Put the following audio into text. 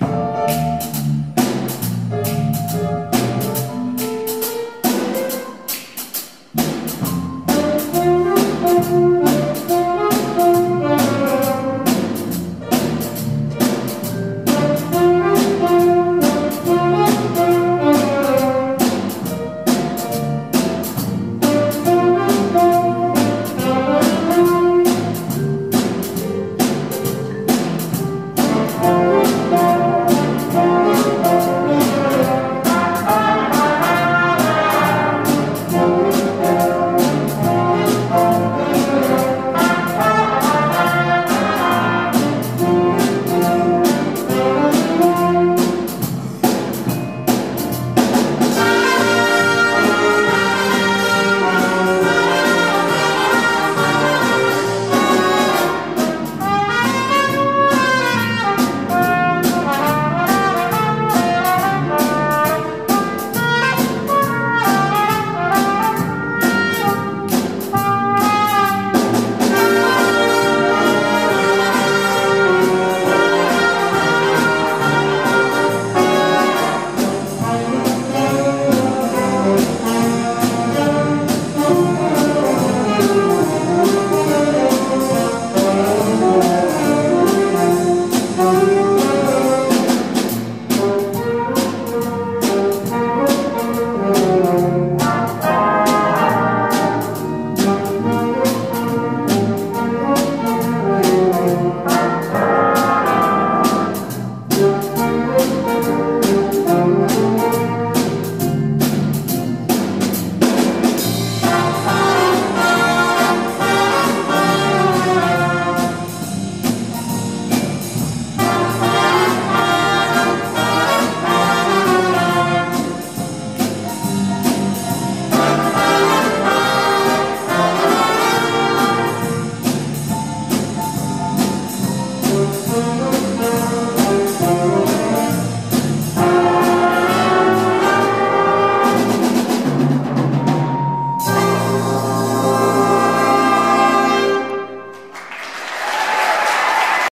Bye.